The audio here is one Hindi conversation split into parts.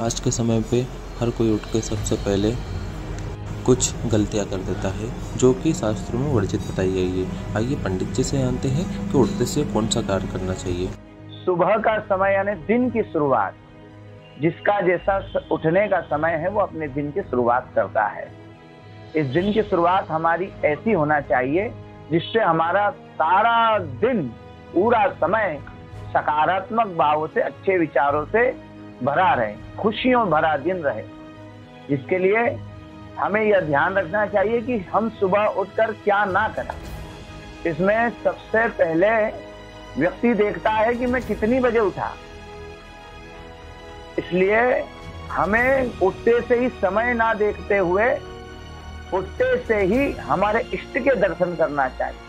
आज के समय पे हर कोई उठ के सबसे पहले कुछ गलतियाँ कर देता है, जो कि शास्त्रों में वर्जित बताई गई है। आइए पंडित जी से जानते हैं कि उठते से कौन सा कार्य करना चाहिए। सुबह का समय यानी दिन की शुरुआत, जिसका जैसा उठने का समय है, वो अपने दिन की शुरुआत करता है। इस दिन की शुरुआत हमारी ऐसी होना चाहिए, जिससे हमारा सारा दिन, पूरा समय सकारात्मक भावों से, अच्छे विचारों से भरा रहे, खुशियों भरा दिन रहे। इसके लिए हमें यह ध्यान रखना चाहिए कि हम सुबह उठकर क्या ना करें। इसमें सबसे पहले व्यक्ति देखता है कि मैं कितनी बजे उठा। इसलिए हमें उठते से ही समय ना देखते हुए, उठते से ही हमारे इष्ट के दर्शन करना चाहिए।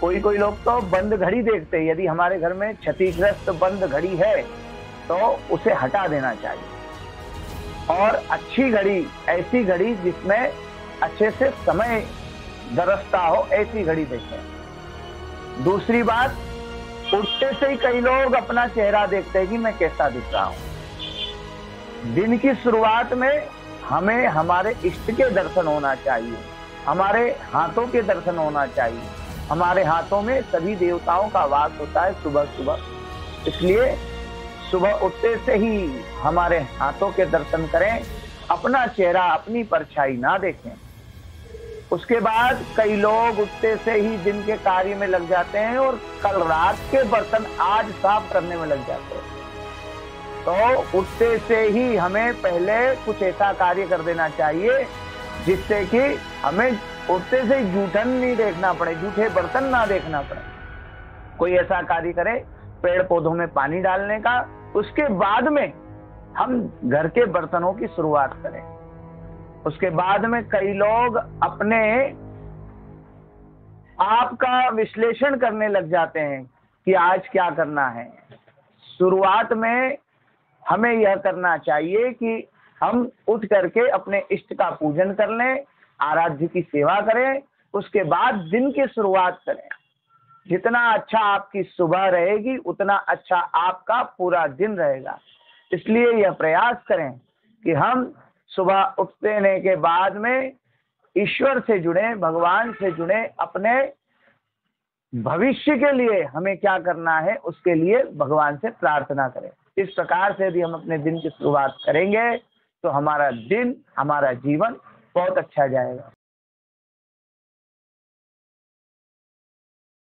कोई कोई लोग तो बंद घड़ी देखते हैं। यदि हमारे घर में क्षतिग्रस्त बंद घड़ी है तो उसे हटा देना चाहिए। और अच्छी घड़ी, ऐसी घड़ी जिसमें अच्छे से समय दरसता हो, ऐसी घड़ी देखें। दूसरी बात, उठते से ही कई लोग अपना चेहरा देखते हैं कि मैं कैसा दिख रहा हूँ। दिन की शुरुआत में हमें, हमारे इष्ट के दर्शन होना चाहिए, हमारे हाथों के दर्शन होना चाहिए। हमारे हाथों में सभी देवताओं का वास होता है सुबह सुबह इसलिए सुबह उठते से ही हमारे हाथों के दर्शन करें, अपना चेहरा अपनी परछाई ना देखें। उसके बाद कई लोग उठते से ही दिन के कार्य में लग जाते हैं और कल रात के बर्तन आज साफ़ करने में लग जाते हैं। तो उठते से ही हमें पहले कुछ ऐसा कार्य कर देना चाहिए, जिससे कि हमें उठते से जूठन नहीं देखना पड़े, जूठे बर्तन ना देखना पड़े। कोई ऐसा कार्य करे, पेड़ पौधों में पानी डालने का उसके बाद में हम घर के बर्तनों की शुरुआत करें। उसके बाद में कई लोग अपने आप का विश्लेषण करने लग जाते हैं कि आज क्या करना है। शुरुआत में हमें यह करना चाहिए कि हम उठ करके अपने इष्ट का पूजन कर लें, आराध्य की सेवा करें, उसके बाद दिन की शुरुआत करें। जितना अच्छा आपकी सुबह रहेगी, उतना अच्छा आपका पूरा दिन रहेगा। इसलिए यह प्रयास करें कि हम सुबह उठने के बाद में ईश्वर से जुड़े, भगवान से जुड़े, अपने भविष्य के लिए हमें क्या करना है, उसके लिए भगवान से प्रार्थना करें। इस प्रकार से यदि हम अपने दिन की शुरुआत करेंगे तो हमारा दिन, हमारा जीवन बहुत अच्छा जाएगा।